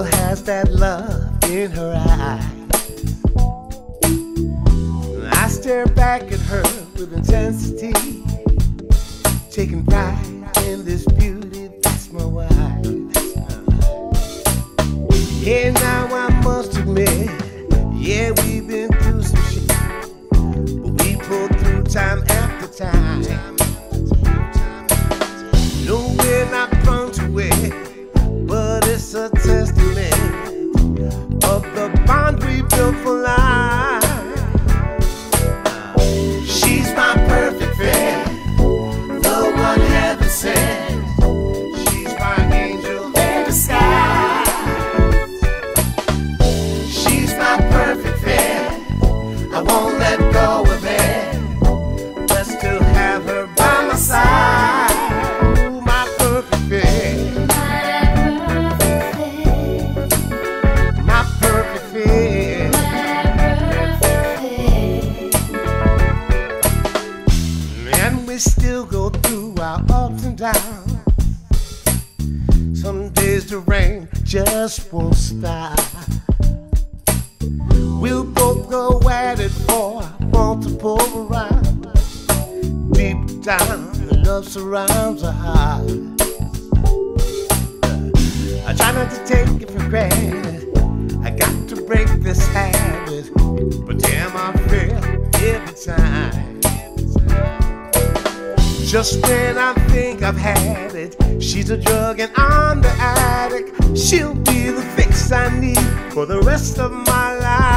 still has that love in her eyes. I stare back at her with intensity, taking pride in this beauty that's my wife. And now I must admit, yeah, we've been through some shit, but we pulled through time after time. No, we're not prone to it, but it's a time. Our ups and downs. Some days the rain just won't stop. We'll both go at it for multiple rounds. Deep down, love surrounds our heart. I try not to take it for granted. I got to break this habit, but damn, I fail every time. Just when I think I've had it, she's a drug and I'm the addict. She'll be the fix I need for the rest of my life.